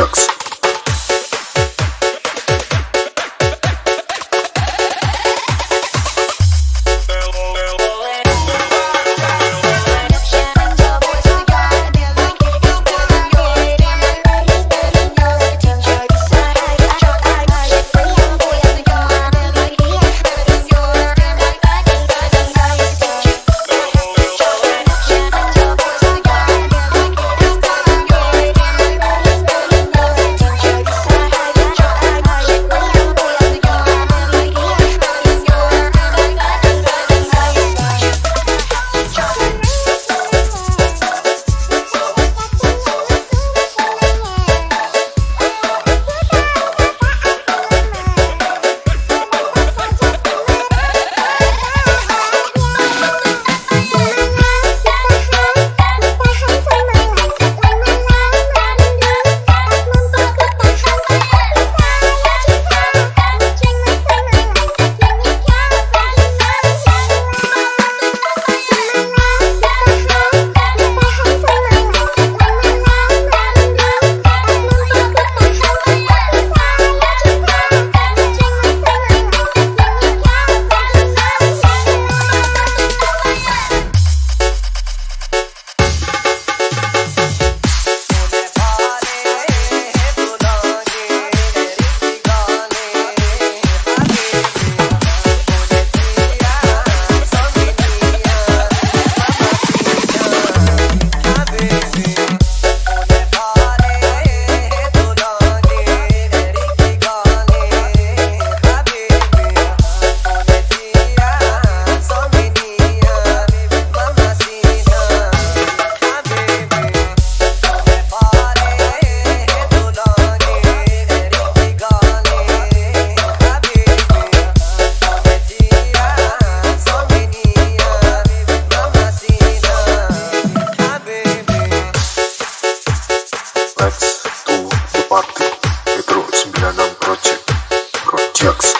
Networks. Jokes.